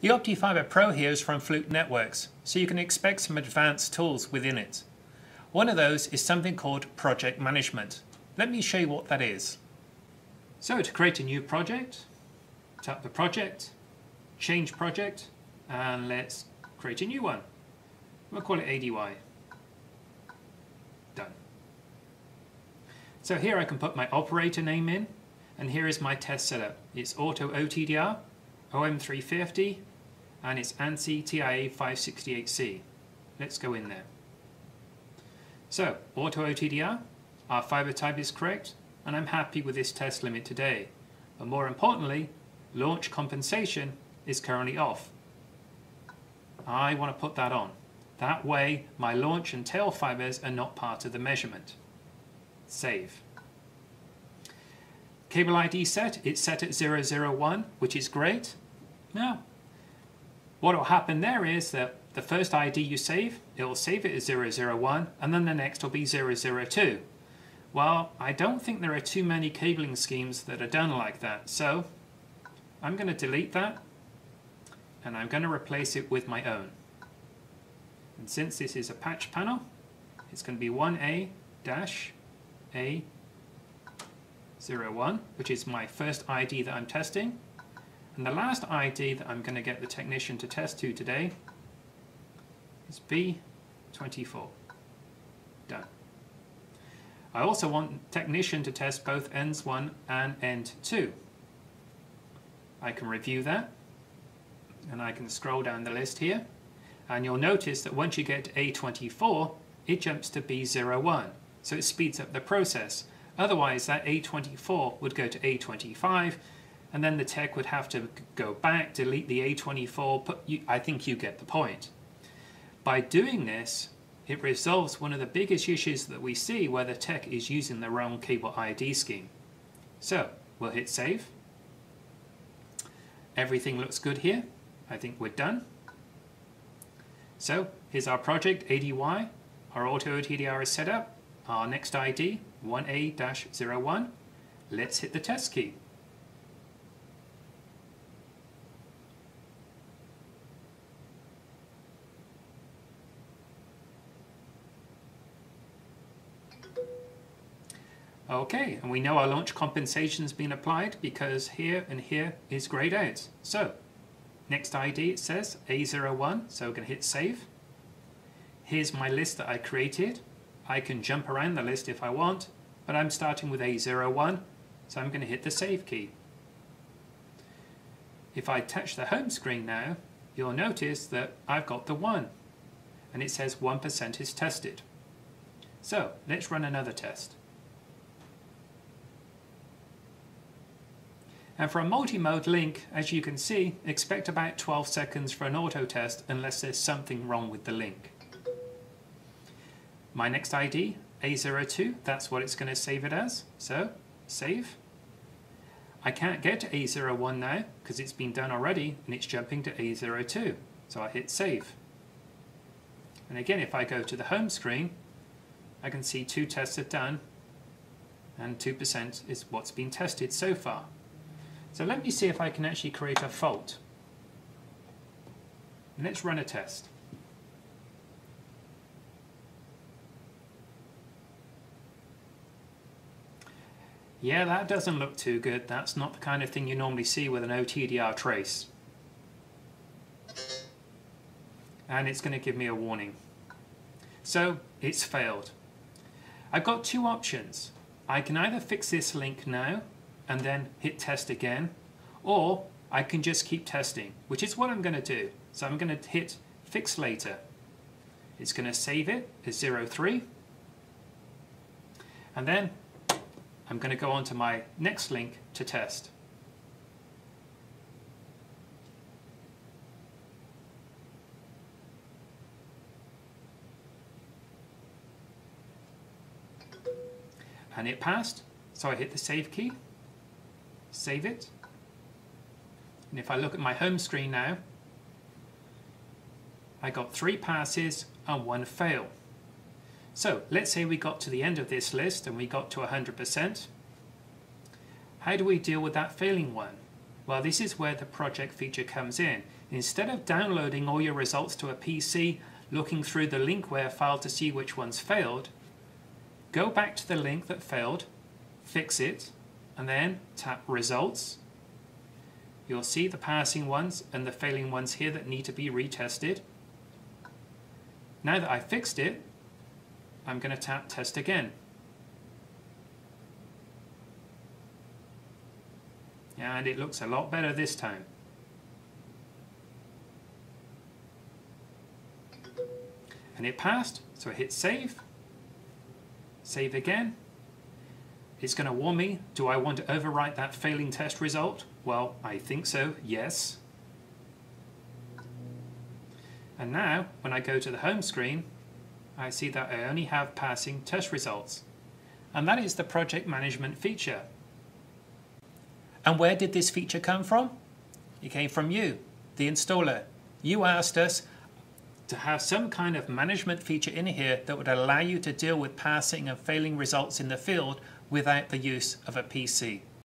The OptiFiber Pro here is from Fluke Networks, so you can expect some advanced tools within it. One of those is something called Project Management. Let me show you what that is. So to create a new project, tap the project, change project, and let's create a new one. We'll call it ADY. Done. So here I can put my operator name in, and here is my test setup. It's Auto OTDR, OM350, and it's ANSI TIA 568C. Let's go in there. So, Auto OTDR, our fiber type is correct, and I'm happy with this test limit today. But more importantly, launch compensation is currently off. I want to put that on. That way, my launch and tail fibers are not part of the measurement. Save. Cable ID set, it's set at 001, which is great. Now, what will happen there is that the first ID you save, it will save it as 001, and then the next will be 002. Well, I don't think there are too many cabling schemes that are done like that, so I'm going to delete that, and I'm going to replace it with my own. And since this is a patch panel, it's going to be 1A-A01, which is my first ID that I'm testing. And the last ID that I'm going to get the technician to test to today is B24. Done. I also want technician to test both ends 1 and end 2. I can review that and I can scroll down the list here and you'll notice that once you get to A24 it jumps to B01 so it speeds up the process otherwise that A24 would go to A25 and then the tech would have to go back, delete the A24, put, you, I think you get the point. By doing this, it resolves one of the biggest issues that we see where the tech is using the wrong cable ID scheme. So, we'll hit save. Everything looks good here. I think we're done. So, here's our project, ADY. Our auto OTDR is set up. Our next ID, 1A-01. Let's hit the test key. Okay, and we know our launch compensation has been applied because here and here is grayed out. So, next ID it says A01, so we're going to hit save. Here's my list that I created. I can jump around the list if I want, but I'm starting with A01, so I'm going to hit the save key. If I touch the home screen now, you'll notice that I've got the 1, and it says 1% is tested. So, let's run another test. And for a multi-mode link, as you can see, expect about 12 seconds for an auto test unless there's something wrong with the link. My next ID, A02, that's what it's going to save it as. So, save. I can't get to A01 now because it's been done already and it's jumping to A02. So I hit save. And again, if I go to the home screen, I can see two tests are done and 2% is what's been tested so far. So let me see if I can actually create a fault. Let's run a test. Yeah, that doesn't look too good. That's not the kind of thing you normally see with an OTDR trace. And it's going to give me a warning. So, it's failed. I've got two options. I can either fix this link now and then hit test again, or I can just keep testing, which is what I'm going to do. So I'm going to hit fix later. It's going to save it as 03, and then I'm going to go on to my next link to test. And it passed, so I hit the save key save it. And if I look at my home screen now, I got three passes and one fail. So let's say we got to the end of this list and we got to 100%. How do we deal with that failing one? Well, this is where the project feature comes in. Instead of downloading all your results to a PC, looking through the linkware file to see which ones failed, go back to the link that failed, fix it, and then tap Results. You'll see the passing ones and the failing ones here that need to be retested. Now that I've fixed it, I'm going to tap Test again. And it looks a lot better this time. And it passed, so I hit Save. Save again. It's going to warn me, do I want to overwrite that failing test result? Well, I think so, yes. And now, when I go to the home screen, I see that I only have passing test results. And that is the project management feature. And where did this feature come from? It came from you, the installer. You asked us to have some kind of management feature in here that would allow you to deal with passing and failing results in the field without the use of a PC.